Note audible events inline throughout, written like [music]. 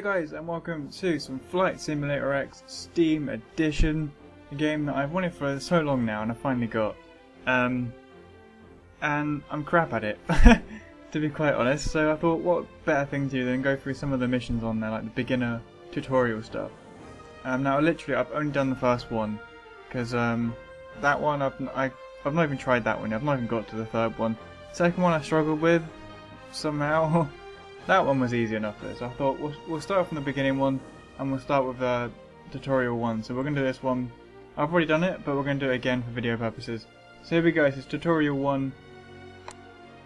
there guys and welcome to some Flight Simulator X Steam Edition, a game that I've wanted for so long now and I finally got. Um, and I'm crap at it, [laughs] to be quite honest, so I thought what better thing to do than go through some of the missions on there, like the beginner tutorial stuff. Um, now literally I've only done the first one, because um, that one I've, I, I've not even tried that one, I've not even got to the third one. Second one I struggled with, somehow. [laughs] That one was easy enough though, so I thought we'll, we'll start from the beginning one and we'll start with uh, tutorial one. So we're going to do this one. I've already done it, but we're going to do it again for video purposes. So here we go, is tutorial one.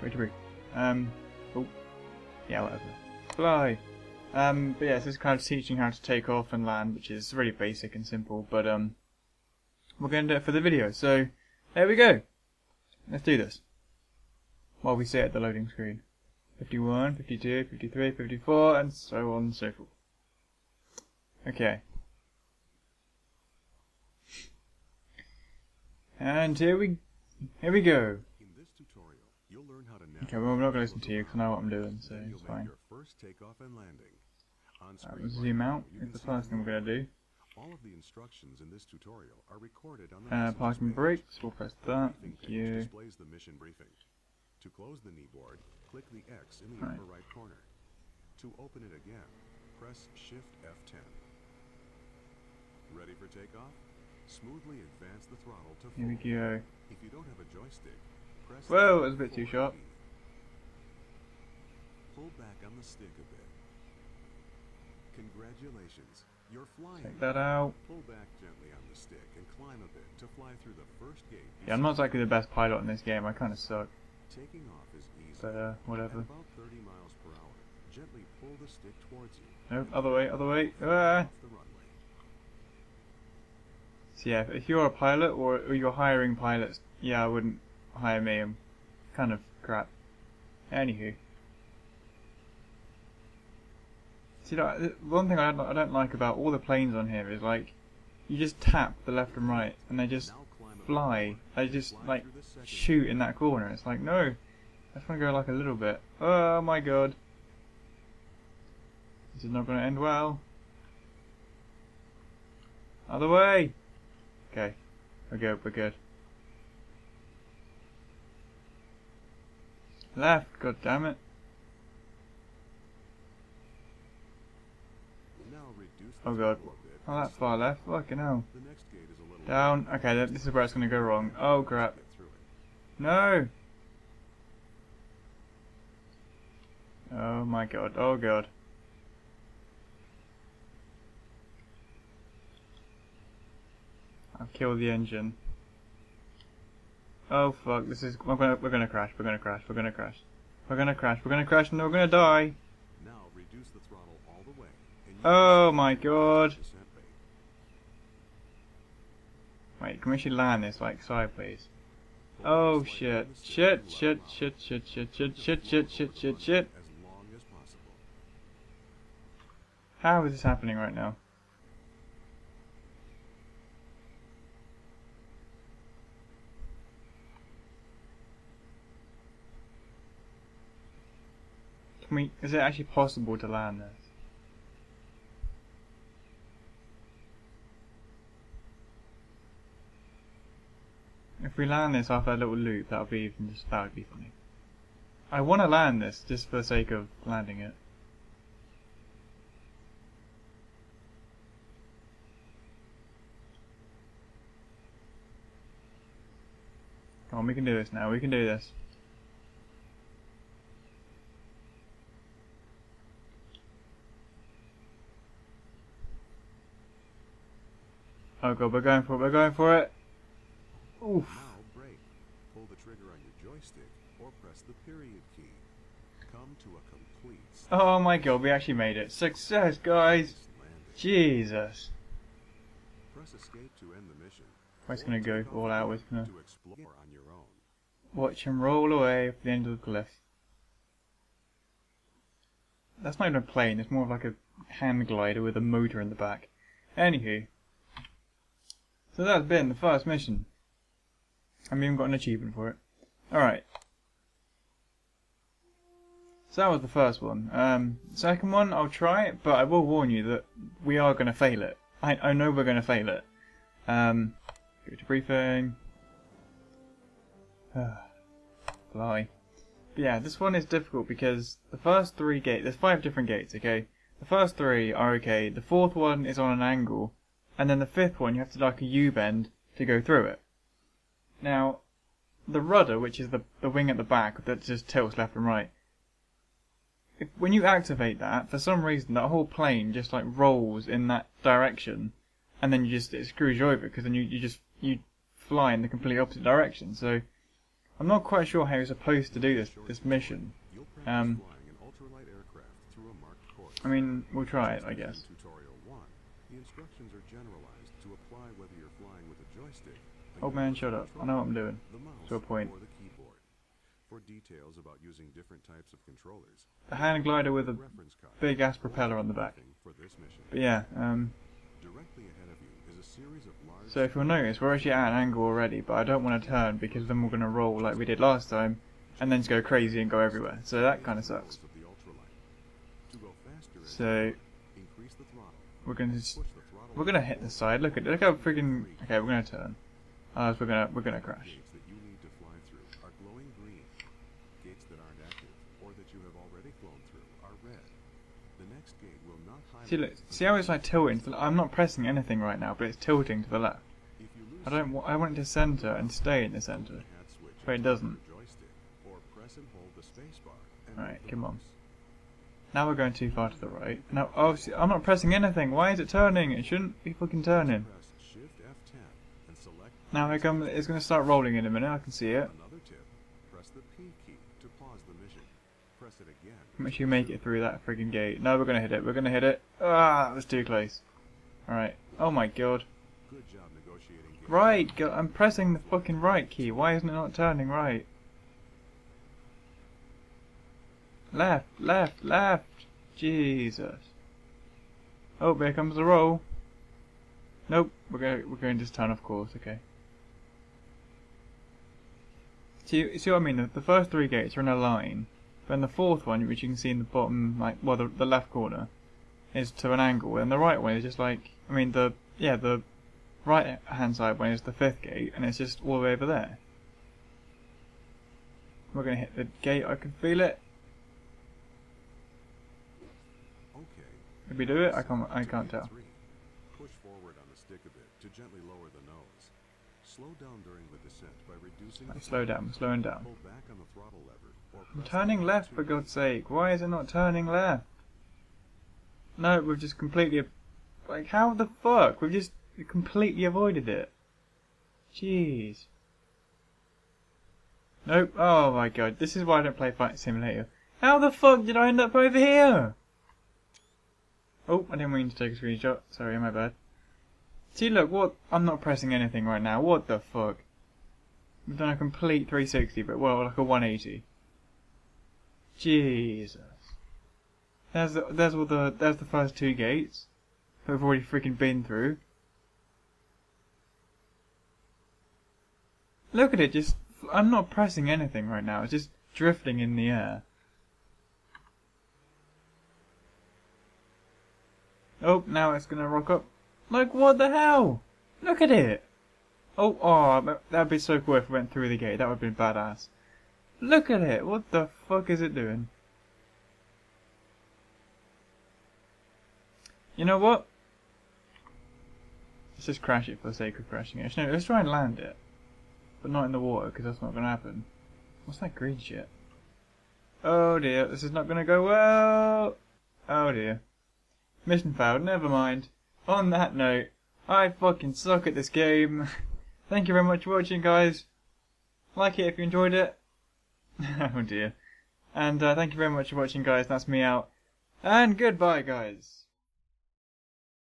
Wait, wait. Um, oh, yeah, whatever. Fly. Um, but yeah, this is kind of teaching how to take off and land, which is really basic and simple, but um, we're going to do it for the video. So, there we go. Let's do this. While we sit at the loading screen. 51, 52, 53, 54, and so on and so forth. Okay. And here we here we go. In this tutorial, you'll learn how to Okay, well, I'm not going to listen to you because I know what I'm doing, so it's fine. your first and landing. On Right, let's zoom out. It's the first thing we're going to do. All of the instructions in this tutorial are recorded on the Uh, parking brakes, we'll press that. Thank you. displays the mission briefing. To close the knee board, click the X in the Right. upper right corner. To open it again, press Shift F10. Ready for takeoff? Smoothly advance the throttle to Here we go. If you don't have a joystick, press Whoa, that was a bit too sharp. Pull back on the stick a bit. Congratulations, you're flying. Check that out. Pull back gently on the stick and climb a bit to fly through the first gate. Yeah, I'm not exactly the best pilot in this game. I kind of suck. Taking off is easy. But, uh, At whatever. about 30 miles per hour, gently pull the stick towards you. Nope, other way, other way. Ah! Off the runway. So yeah, if you're a pilot or, or you're hiring pilots, yeah, I wouldn't hire me. I'm kind of crap. Anywho. See, one thing I don't, I don't like about all the planes on here is like, you just tap the left and right, and they just Now climb a bit fly. They just like through the second shoot in that corner. It's like no, I just want to go like a little bit. Oh my god, this is not going to end well. Other way. Okay, we're good. We're good. Left. God damn it. Now reduce oh the Oh god. throttle a bit Oh, that far left. Fucking hell. The next gate is a little Down. Okay, this is where it's going to go wrong. Oh crap. Get through it. No. Oh my god. Oh god. I've killed the engine. Oh fuck, this is we're gonna we're gonna crash, we're gonna crash, we're gonna crash. We're gonna crash, we're gonna crash and we're gonna die. Now reduce the throttle all the way. Oh my god. the descent rate. Wait, can we actually land this like sideways? Oh shit. Shit, shit, shit, shit, shit, shit, shit, shit, shit, shit, shit. How is this happening right now? Can we, is it actually possible to land this? If we land this off that little loop, that would be even just, that would be funny. I want to land this just for the sake of landing it. Come on, we can do this now. We can do this. Oh god, we're going for it. We're going for it. Oof. Now brake. Pull the trigger on your joystick or press the period key. Come to a complete. Oh my god, we actually made it. Success, guys. Jesus. Press escape to end the mission. We're just gonna go all out with gonna to explore on your own. watch him roll away up the end of the cliff. That's not even a plane, it's more of like a hand glider with a motor in the back. Anywho. So that's been the first mission. I haven't even got an achievement for it. Alright. So that was the first one. Um, second one, I'll try it, but I will warn you that we are going to fail it. I, I know we're going to fail it. Um, go to briefing. [sighs] Fly. But yeah, this one is difficult because the first three gates, there's five different gates, okay? The first three are okay, the fourth one is on an angle, and then the fifth one you have to like a U-bend to go through it. Now, the rudder, which is the, the wing at the back that just tilts left and right, if, when you activate that, for some reason that whole plane just like rolls in that direction, and then you just, it screws you over, because then you, you just, you fly in the complete opposite direction, so I'm not quite sure how you're supposed to do this, this mission. Um. I mean, we'll try it, I guess. Tutorial 1, the instructions are generalized to apply whether you're flying with a joystick, Old man, shut up. I know what I'm doing. To a point. For details about using different types of controllers, A hand glider with a big ass propeller on the back. for this mission. But yeah, um, Directly ahead of you is a series of large so if you'll notice, we're actually at an angle already, but I don't want to turn because then we're going to roll like we did last time, and then just go crazy and go everywhere. So that kind of sucks. of the ultralight. To go faster and So slower, increase the throttle. we're going to just, Push the throttle we're going to hit the side. Look at look how freaking. Okay, we're going to turn. Oh, we're going to we're going to crash. Gates that you need to fly through are glowing green. Gates that aren't active or that you have already flown through are red. The next gate will not highlight. See, look, see how it's like tilting. To the, I'm not pressing anything right now, but it's tilting to the left. If you lose I don't. wa- I want it to center and stay in the center. the hat switch But it doesn't. your joystick, or press and hold the space bar and Alright, come on. Now we're going too far to the right. Now, obviously, I'm not pressing anything. Why is it turning? It shouldn't be fucking turning. Now comes. It's going to start rolling in a minute. I can see it. another tip. Press the P key to pause the mission. Press it. Make sure you make it through that friggin' gate. No, we're gonna hit it. We're gonna hit it. Ah, that was too close. Alright. Oh my god. Good job negotiating. Right, go- I'm pressing the fucking right key. Why isn't it not turning right? Left, left, left. Jesus. Oh, here comes the roll. Nope, we're going we're going to just turn off course. Okay. See, see what I mean? The, the first three gates are in a line, but then the fourth one, which you can see in the bottom, like well, the, the left corner, is to an angle, and the right one is just like I mean the yeah the right hand side one is the fifth gate, and it's just all the way over there. We're gonna hit the gate. I can feel it. Okay. Did we do it? I can't. I can't tell. Push forward on the stick a bit to gently lower the nose. Slow down during the descent by reducing the slow down. Slowing down. Pull back on the throttle lever or I'm turning left for. God's sake. Why is it not turning left? No, we've just completely. Like, how the fuck? We've just completely avoided it. Jeez. Nope. Oh my god. This is why I don't play Flight Simulator. How the fuck did I end up over here? Oh, I didn't mean to take a screenshot. Sorry, my bad. See, look, what? I'm not pressing anything right now. What the fuck? I've done a complete 360, but well, like a 180. Jesus. There's the, there's all the there's the first two gates that we've already freaking been through. Look at it, just I'm not pressing anything right now. It's just drifting in the air. Oh, now it's gonna rock up. Like what the hell? Look at it. Oh, oh, that'd be so cool if it went through the gate. That would been badass. Look at it. What the fuck is it doing? You know what? Let's just crash it for the sake of crashing it. No, let's try and land it. But not in the water, because that's not going to happen. What's that green shit? Oh dear, this is not going to go well. Oh dear. Mission failed, never mind. On that note, I fucking suck at this game. [laughs] Thank you very much for watching, guys. Like it if you enjoyed it. [laughs] oh dear. And uh, thank you very much for watching, guys. That's me out. And goodbye, guys.